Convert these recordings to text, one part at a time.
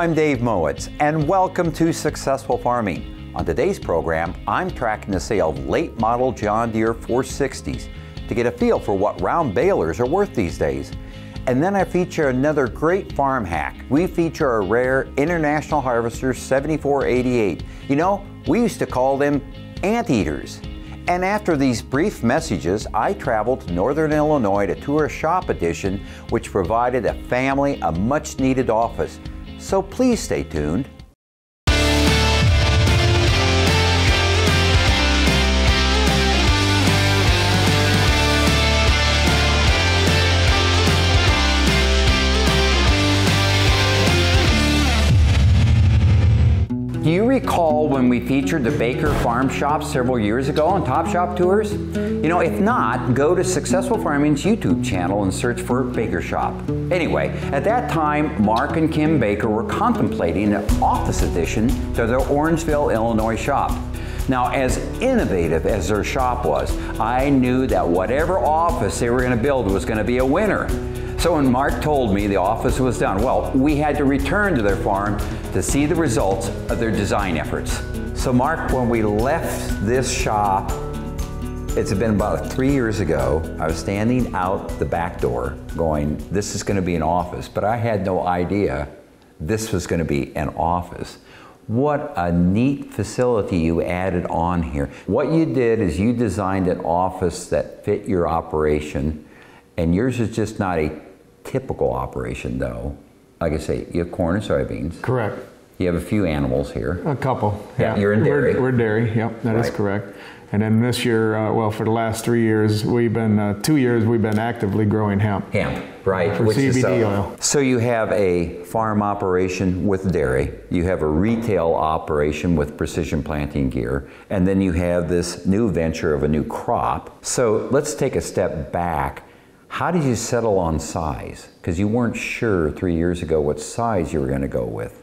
I'm Dave Mowitz, and welcome to Successful Farming. On today's program, I'm tracking the sale of late model John Deere 460s to get a feel for what round balers are worth these days. And then I feature another great farm hack. We feature a rare International Harvester 7488. You know, we used to call them anteaters. And after these brief messages, I traveled to Northern Illinois to tour a shop edition which provided a family a much needed office. So please stay tuned. Do you recall when we featured the Baker Farm Shop several years ago on Top Shop Tours? You know, if not, go to Successful Farming's YouTube channel and search for Baker Shop. Anyway, at that time, Mark and Kim Baker were contemplating an office addition to their Orangeville, Illinois shop. Now, as innovative as their shop was, I knew that whatever office they were going to build was going to be a winner. So when Mark told me the office was done, well, we had to return to their farm to see the results of their design efforts. So Mark, when we left this shop, it's been about three years ago, I was standing out the back door going, this is gonna be an office, but I had no idea this was gonna be an office. What a neat facility you added on here. What you did is you designed an office that fit your operation, and yours is just not a typical operation though. Like I say, you have corn and soybeans. Correct. You have a few animals here. A couple. Yeah, you're in dairy. We're, we're dairy. Yep, that is Right. correct. And then this year, uh, well, for the last three years, we've been uh, two years we've been actively growing hemp. Hemp, right? For which is, CBD uh, oil. So you have a farm operation with dairy, you have a retail operation with precision planting gear, and then you have this new venture of a new crop. So let's take a step back. How did you settle on size? Because you weren't sure three years ago what size you were going to go with.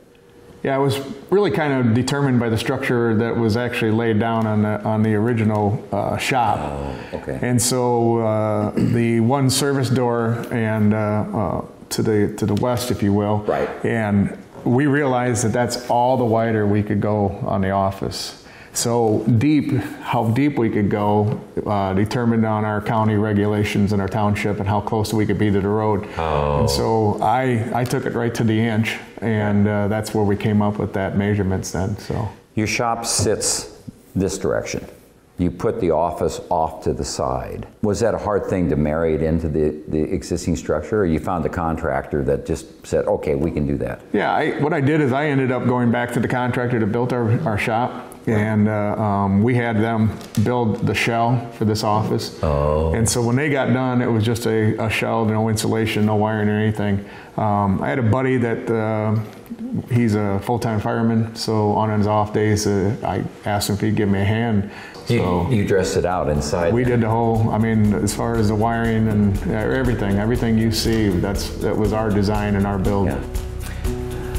Yeah, it was really kind of determined by the structure that was actually laid down on the on the original uh, shop. Oh, okay. And so uh, the one service door and uh, uh, to the to the west, if you will. Right. And we realized that that's all the wider we could go on the office. So deep, how deep we could go, uh, determined on our county regulations and our township and how close we could be to the road. Oh. And so I, I took it right to the inch, and uh, that's where we came up with that measurements then. So Your shop sits this direction. You put the office off to the side. Was that a hard thing to marry it into the, the existing structure, or you found a contractor that just said, okay, we can do that? yeah, I, what I did is I ended up going back to the contractor that built our, our shop, and uh, um, we had them build the shell for this office. Oh. And so when they got done, it was just a, a shell, no insulation, no wiring or anything. Um, I had a buddy that uh, he's a full-time fireman, so on his off days, uh, I asked him if he'd give me a hand. You, So you dressed it out inside. we did the whole. I mean, as far as the wiring and uh, everything, everything you see, that's that was our design and our build. Yeah.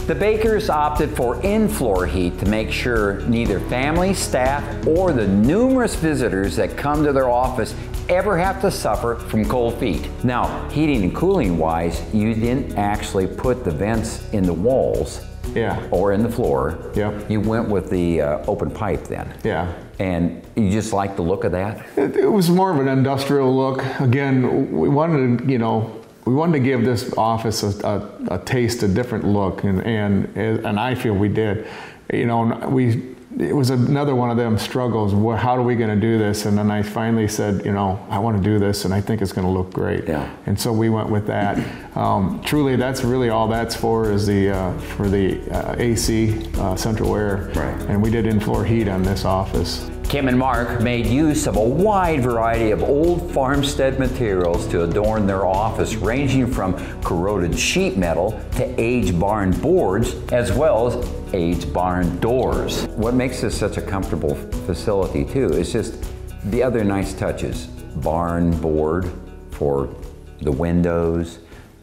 The bakers opted for in-floor heat to make sure neither family, staff, or the numerous visitors that come to their office ever have to suffer from cold feet. Now, heating and cooling wise, you didn't actually put the vents in the walls Yeah. or in the floor. Yep. You went with the uh, open pipe then. Yeah. And you just like the look of that? It, it was more of an industrial look. Again, we wanted to, you know, we wanted to give this office a, a, a taste, a different look, and, and and I feel we did. You know, we it was another one of them struggles. What, how are we going to do this? And then I finally said, you know, I want to do this, and I think it's going to look great. Yeah. And so we went with that. Um, truly, that's really all that's for is the uh, for the uh, AC uh, central air. Right. And we did in-floor heat on this office. Kim and Mark made use of a wide variety of old farmstead materials to adorn their office, ranging from corroded sheet metal to aged barn boards, as well as aged barn doors. What makes this such a comfortable facility, too, is just the other nice touches. Barn board for the windows.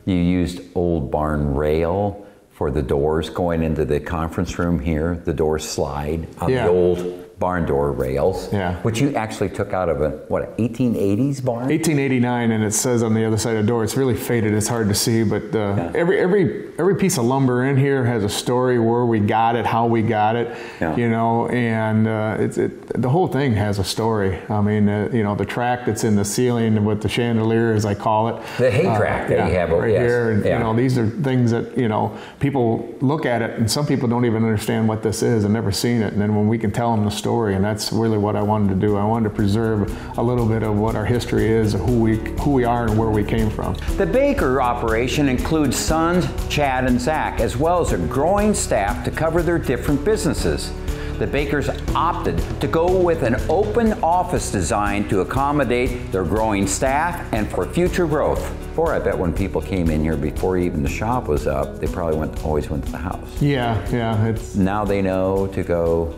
You used old barn rail for the doors going into the conference room here. The doors slide on Yeah. the old barn door rails, Yeah. which you actually took out of a what 1880s barn. 1889, and it says on the other side of the door. It's really faded. It's hard to see, but uh, every every every piece of lumber in here has a story where we got it, how we got it, Yeah. you know, and uh, it's it, the whole thing has a story. I mean, uh, you know, the track that's in the ceiling with the chandelier, as I call it, The hay uh, track that yeah, you have over- right yes, here, and, yeah. you know, these are things that you know people look at it, and some people don't even understand what this is and never seen it, and then when we can tell them the story, and that's really what I wanted to do. I wanted to preserve a little bit of what our history is, who we who we are, and where we came from. The Baker operation includes sons Chad and Zach, as well as a growing staff to cover their different businesses. The Bakers opted to go with an open office design to accommodate their growing staff and for future growth. Or I bet when people came in here before even the shop was up, they probably went always went to the house. Yeah, yeah, it's Now they know to go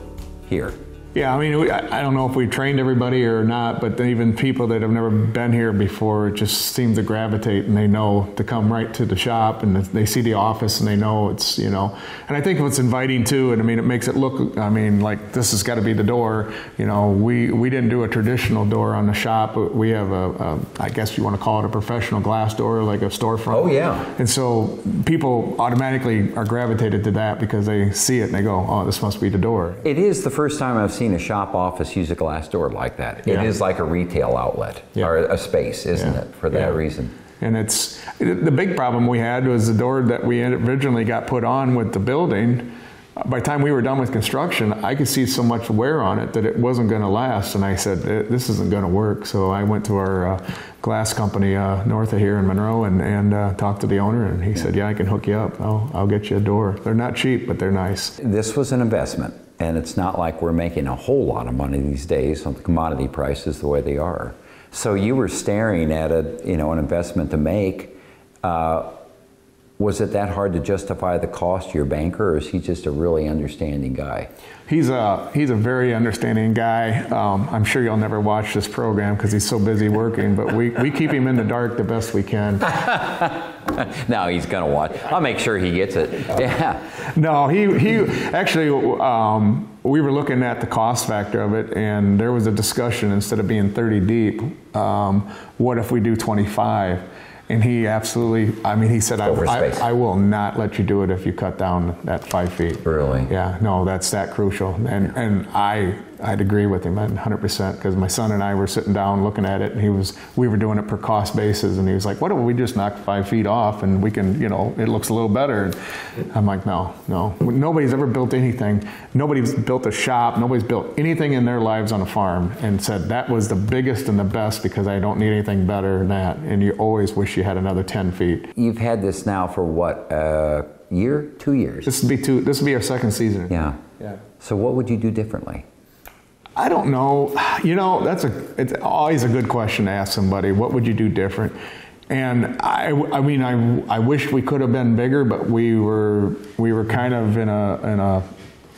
here. Yeah. I mean, we, I don't know if we trained everybody or not, but even people that have never been here before just seem to gravitate and they know to come right to the shop and they see the office and they know it's you know. And I think what's inviting too, and I mean, it makes it look. I mean, like this has got to be the door. You know, we we didn't do a traditional door on the shop. but We have a, a I guess you want to call it a professional glass door, like a storefront. Oh, yeah. And so people automatically are gravitated to that because they see it and they go, oh, this must be the door. It is the first time I've seen a shop office use a glass door like that. Yeah. It is like a retail outlet Yeah. or a space, isn't Yeah. it, for that Yeah. reason? And it's the big problem we had was the door that we originally got put on with the building. By the time we were done with construction, I could see so much wear on it that it wasn't going to last. And I said, "Eh, "This isn't going to work." So I went to our uh, glass company uh, north of here in Monroe and, and uh, talked to the owner, and he said, "Yeah, I can hook you up. I'll, I'll get you a door. They're not cheap, but they're nice." This was an investment, and it's not like we're making a whole lot of money these days on the commodity prices the way they are. So you were staring at a, you know, an investment to make. Uh, was it that hard to justify the cost to your banker, or is he just a really understanding guy? He's a he's a very understanding guy. Um, I'm sure you'll never watch this program because he's so busy working, but we, we keep him in the dark the best we can. No, he's gonna watch. I'll make sure he gets it. Yeah. No, he he actually um, we were looking at the cost factor of it, and there was a discussion instead of being 30 deep, um, what if we do 25? And he absolutely, I mean, he said, I, I, I, will not let you do it if you cut down that five feet. Really? Yeah, no, that's that crucial. And and I I'd agree with him 100% because my son and I were sitting down looking at it, and he was we were doing it per cost basis, and he was like, "What if we just knock five feet off and we can, you know, it looks a little better?" And I'm like, "No, no, nobody's ever built anything. Nobody's built a shop. Nobody's built anything in their lives on a farm and said that was the biggest and the best because I don't need anything better than that." And you always wish you had another 10 feet. You've had this now for what, a year, two years? This would be two. This would be our second season. Yeah. Yeah. So what would you do differently? I don't know. You know, that's a it's always a good question to ask somebody. What would you do different? And I, I mean, I, I wish we could have been bigger, but we were we were kind of in a in a,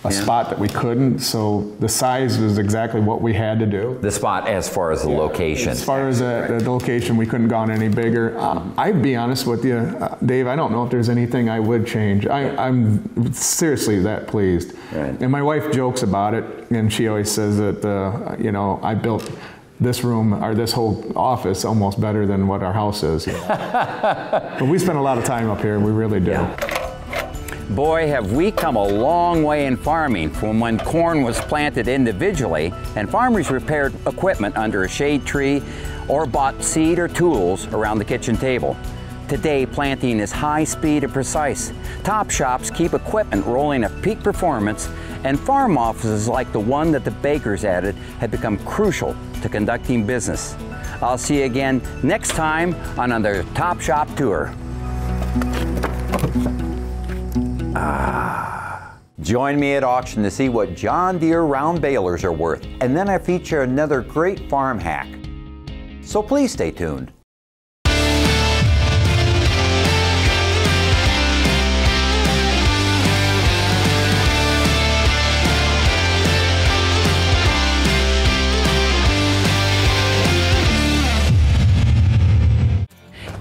a Yeah. spot that we couldn't. So the size was exactly what we had to do. The spot as far as the location. As far as the, the location, we couldn't gone any bigger. Uh, I'd be honest with you, uh, Dave. I don't know if there's anything I would change. I, I'm seriously that pleased. Right. And my wife jokes about it, and she always says that uh, you know I built this room or this whole office almost better than what our house is. you know. but we spend a lot of time up here. We really do. Boy, have we come a long way in farming from when corn was planted individually and farmers repaired equipment under a shade tree or bought seed or tools around the kitchen table. Today, planting is high speed and precise. Top shops keep equipment rolling at peak performance, and farm offices like the one that the bakers added have become crucial to conducting business. I'll see you again next time on another Top Shop tour. Ah. Join me at auction to see what John Deere round balers are worth, and then I feature another great farm hack. So please stay tuned.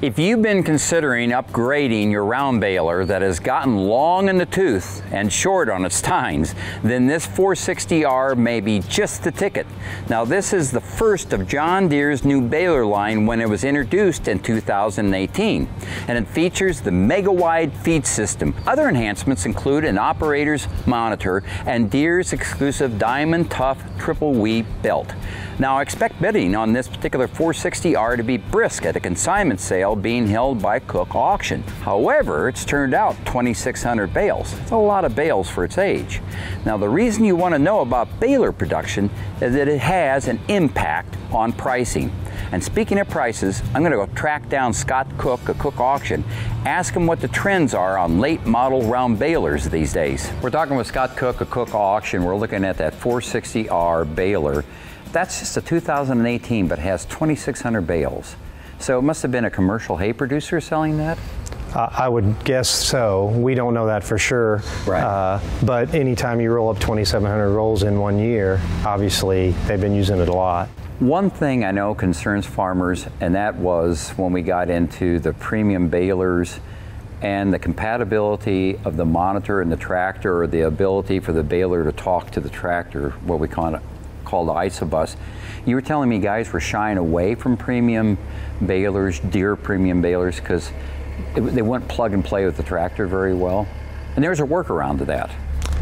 If you've been considering upgrading your round baler that has gotten long in the tooth and short on its tines, then this 460R may be just the ticket. Now this is the first of John Deere's new baler line when it was introduced in 2018, and it features the Mega Wide feed system. Other enhancements include an operator's monitor and Deere's exclusive Diamond Tough Triple Weave belt. Now I expect bidding on this particular 460R to be brisk at a consignment sale being held by Cook Auction. However, it's turned out 2,600 bales. It's a lot of bales for its age. Now the reason you want to know about baler production is that it has an impact on pricing. And speaking of prices, I'm going to go track down Scott Cook at Cook Auction, ask him what the trends are on late model round balers these days. We're talking with Scott Cook at Cook Auction. We're looking at that 460R baler. That's just a 2018, but has 2,600 bales. So it must have been a commercial hay producer selling that? Uh, I would guess so. We don't know that for sure. Right. Uh, but anytime you roll up 2,700 rolls in one year, obviously they've been using it a lot. One thing I know concerns farmers, and that was when we got into the premium balers and the compatibility of the monitor and the tractor, or the ability for the baler to talk to the tractor, what we call it, called Isobus. You were telling me guys were shying away from premium balers, Deere premium balers, because they wouldn't plug and play with the tractor very well. And there's a workaround to that.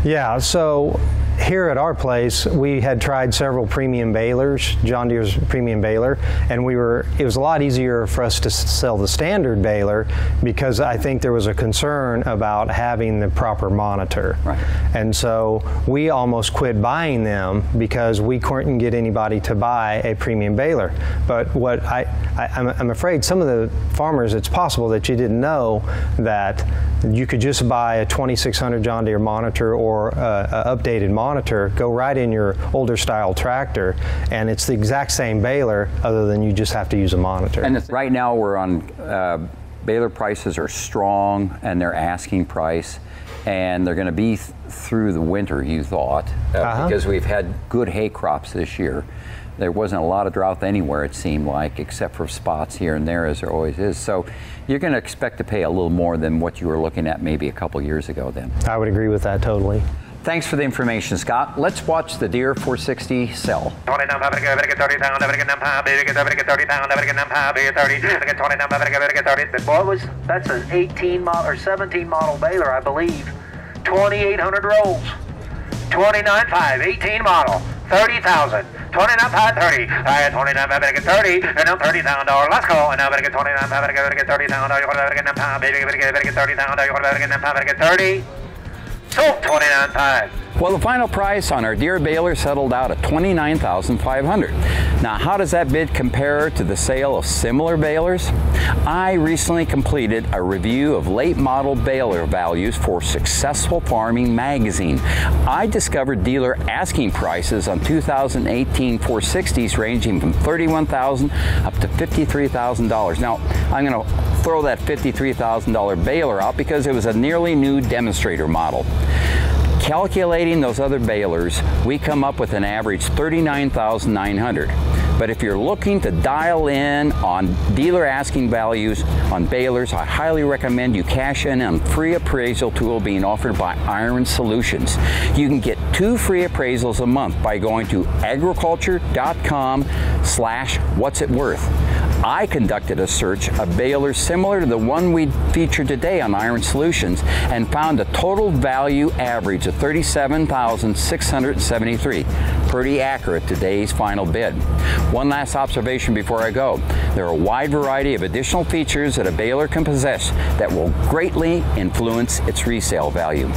Yeah, so here at our place, we had tried several premium balers, John Deere's premium baler, and we were. It was a lot easier for us to sell the standard baler because I think there was a concern about having the proper monitor. Right. And so we almost quit buying them because we couldn't get anybody to buy a premium baler. But what I, I I'm, I'm afraid some of the farmers, it's possible that you didn't know that you could just buy a 2600 John Deere monitor or a, a updated monitor, go right in your older style tractor, and it's the exact same baler, other than you just have to use a monitor. And right now we're on uh, baler prices are strong and they're asking price, and they're going to be th- through the winter. You thought uh, Uh-huh. because we've had good hay crops this year. There wasn't a lot of drought anywhere, it seemed like, except for spots here and there, as there always is. So you're going to expect to pay a little more than what you were looking at maybe a couple years ago then. I would agree with that totally. Thanks for the information, Scott. Let's watch the Deere 460 sell. 20 down, better get, better get 30 down, better get them high, better get, better get 30 down, better get them high, better get 30, better get 20 down, better get, better get 30. But boy, was, that's an 18 model or 17 model baler, I believe. 2,800 rolls. 29.5, 18 model, 30,000. 29.5, 30. I had 29, better get 30, and now 30 down, dollar. Let's go. And now better get 29, better get, better get 30 down. You better get them high, better get, better get, better 30 down, dollar. You better get them high, better get 30. Sold 29.5. Well, the final price on our Deere baler settled out at 29,500. Now, how does that bid compare to the sale of similar balers? I recently completed a review of late model baler values for Successful Farming magazine. I discovered dealer asking prices on 2018 460s ranging from 31,000 up to $53,000. Now, I'm going to throw that $53,000 baler out because it was a nearly new demonstrator model. Calculating those other balers, we come up with an average 39,900. But if you're looking to dial in on dealer asking values on balers, I highly recommend you cash in on free appraisal tool being offered by Iron Solutions. You can get two free appraisals a month by going to agriculture.com slash what's it worth. I conducted a search of balers similar to the one we featured today on Iron Solutions and found a total value average of 37,673. Pretty accurate today's final bid. One last observation before I go. There are a wide variety of additional features that a baler can possess that will greatly influence its resale value.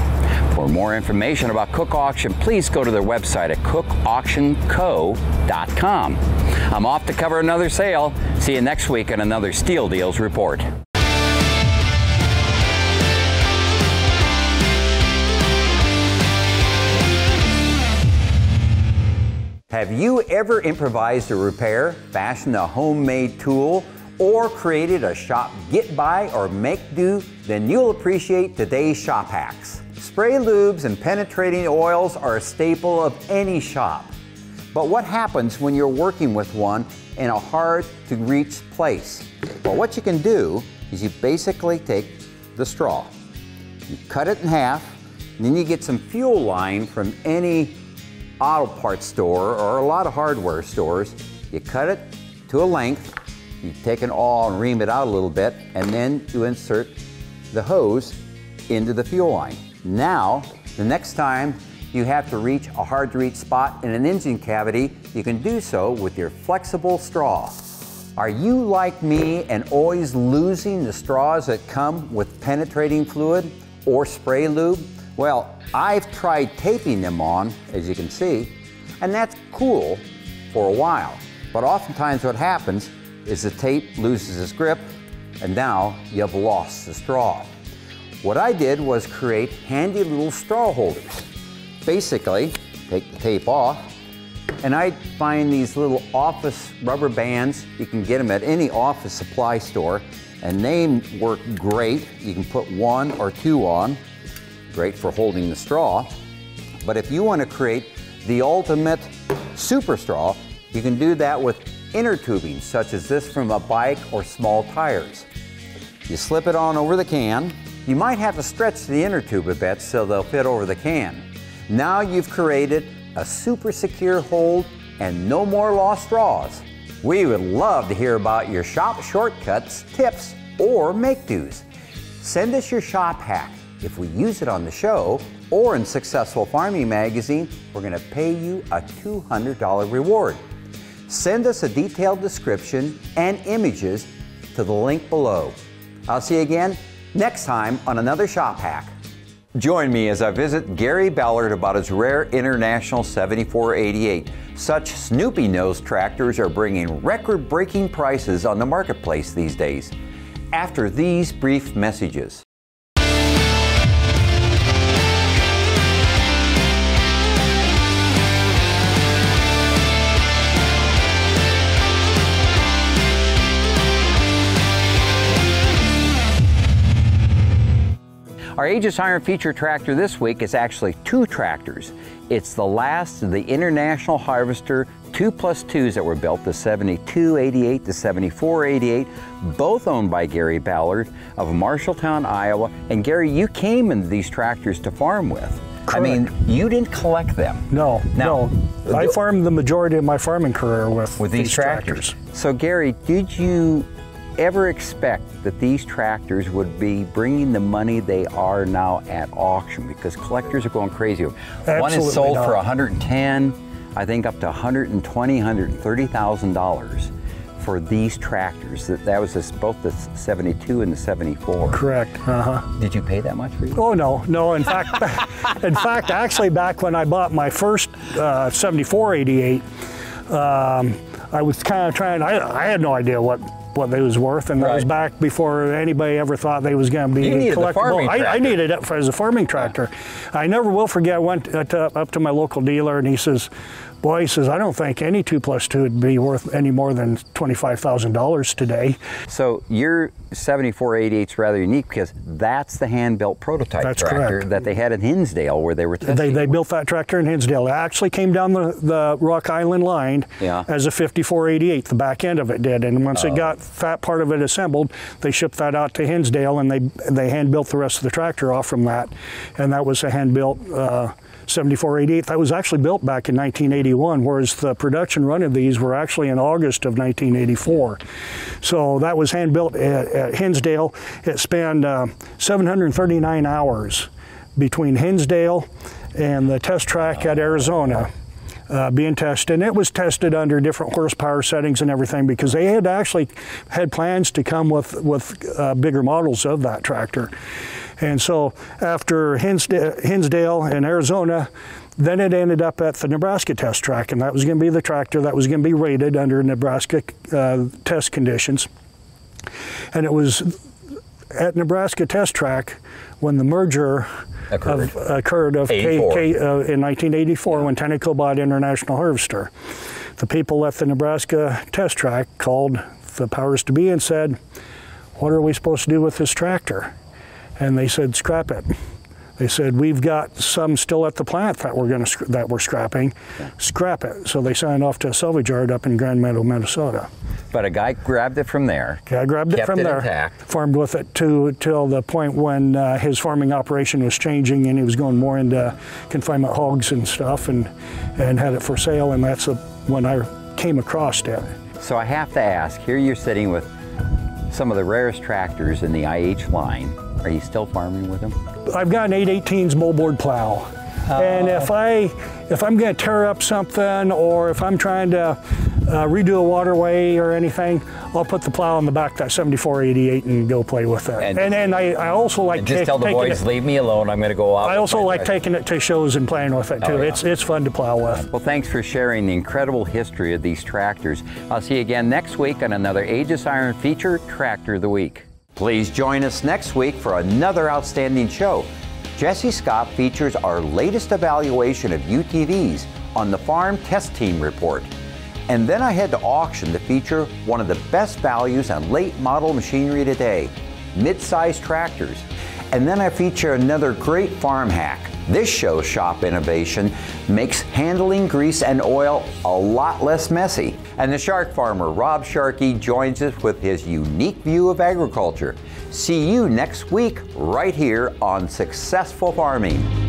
For more information about Cook Auction, please go to their website at cookauctionco.com. I'm off to cover another sale. See you next week on another Steel Deals Report. Have you ever improvised a repair, fashioned a homemade tool, or created a shop get by or make do? Then you'll appreciate today's shop hacks. Spray lubes and penetrating oils are a staple of any shop. But what happens when you're working with one in a hard to reach place. Well, what you can do is you basically take the straw, you cut it in half, and then you get some fuel line from any auto parts store or a lot of hardware stores. You cut it to a length, you take an awl and ream it out a little bit, and then you insert the hose into the fuel line. Now, the next time you have to reach a hard to reach spot in an engine cavity, you can do so with your flexible straw. Are you like me and always losing the straws that come with penetrating fluid or spray lube? Well, I've tried taping them on, as you can see, and that's cool for a while. But oftentimes what happens is the tape loses its grip and now you've lost the straw. What I did was create handy little straw holders. Basically, take the tape off, and I find these little office rubber bands. You can get them at any office supply store, and they work great. You can put one or two on, great for holding the straw. But if you want to create the ultimate super straw, you can do that with inner tubing, such as this from a bike or small tires. You slip it on over the can. You might have to stretch the inner tube a bit so they'll fit over the can. Now you've created a super secure hold and no more lost straws. We would love to hear about your shop shortcuts, tips, or make-dos. Send us your shop hack. If we use it on the show or in Successful Farming Magazine, we're going to pay you a $200 reward. Send us a detailed description and images to the link below. I'll see you again next time on another shop hack. Join me as I visit Gary Ballard about his rare International 7488. Such Snoopy nose tractors are bringing record breaking prices on the marketplace these days. After these brief messages. Our Ageless Iron feature tractor this week is actually two tractors. It's the last of the International Harvester 2 plus 2s that were built, the 7288, to 7488, both owned by Gary Ballard of Marshalltown, Iowa. And Gary, you came in these tractors to farm with. I mean, you didn't collect them. No, Now, no. I farmed the majority of my farming career with, with these, tractors. So, Gary, did you ever expect that these tractors would be bringing the money they are now at auction? Because collectors are going crazy. One is sold for 110, I think up to 120, 130 thousand dollars for these tractors. That that was this, both the 72 and the 74. Correct. Uh huh. Did you pay that much for these? Oh no, no. In fact, in fact, actually, back when I bought my first uh, 7488, um, I was kind of trying. I, I had no idea what what they was worth, and that was back before anybody ever thought they was going to be You needed collectible. I, I needed it for, as a farming tractor. I never will forget. I went uh, to, up to my local dealer, and he says. Boy, he says, I don't think any two plus two would be worth any more than twenty-five thousand dollars today. So your 7488 is rather unique because that's the hand-built prototype That's tractor correct. that they had in Hinsdale where they were testing. They, they built that tractor in Hinsdale. It actually came down the, the Rock Island line Yeah. as a 5488. The back end of it did, and once Oh. it got that part of it assembled, they shipped that out to Hinsdale, and they they hand built the rest of the tractor off from that, and that was a hand built. Uh, 7488 that was actually built back in 1981 whereas the production run of these were actually in August of 1984 so that was hand built at, at Hinsdale. It spanned uh, 739 hours between Hinsdale and the test track at Arizona. Uh, being tested, and it was tested under different horsepower settings and everything because they had actually had plans to come with with uh, bigger models of that tractor, and so after Hinsdale, in Arizona, then it ended up at the Nebraska test track, and that was going to be the tractor that was going to be rated under Nebraska uh, test conditions, and it was at Nebraska test track when the merger Occurred. of, occurred of K, K, uh, in 1984 when Tenneco bought International Harvester. The people at the Nebraska test track called the powers to be and said, "What are we supposed to do with this tractor?" And they said, "Scrap it." They said we've got some still at the plant that we're going to that we're scrapping. Scrap it. So they signed off to a salvage yard up in Grand Meadow, Minnesota. But a guy grabbed it from there. Okay, I grabbed it Kept from it there, intact. farmed with it to till the point when uh, his farming operation was changing and he was going more into confinement hogs and stuff, and and had it for sale, and that's a, when I came across it. So I have to ask, here you're sitting with some of the rarest tractors in the IH line. Are you still farming with them? I've got an 818's moldboard plow. And if I if I'm going to tear up something or if I'm trying to uh, redo a waterway or anything, I'll put the plow on the back of that 7488 and go play with it. And- And and, I, I also like just ta- tell the taking boys, it, leave me alone. I'm going to go out. I also like tractor." taking it to shows and playing with it too. Oh, yeah. It's it's fun to plow with. Well, thanks for sharing the incredible history of these tractors. I'll see you again next week on another Ageless Iron feature Tractor of the Week. Please join us next week for another outstanding show. Jesse Scott features our latest evaluation of UTVs on the Farm Test Team Report. And then I head to auction to feature one of the best values on late model machinery today mid-sized tractors. And then I feature another great farm hack. This show's shop innovation makes handling grease and oil a lot less messy. And the shark farmer Rob Sharkey joins us with his unique view of agriculture. See you next week right here on Successful Farming.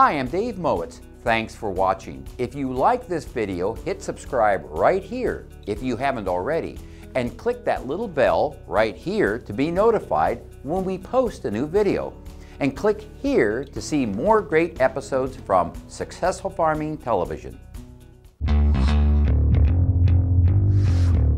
Hi, I'm Dave Mowitz. Thanks for watching. If you like this video, hit subscribe right here if you haven't already, and click that little bell right here to be notified when we post a new video. And click here to see more great episodes from Successful Farming Television.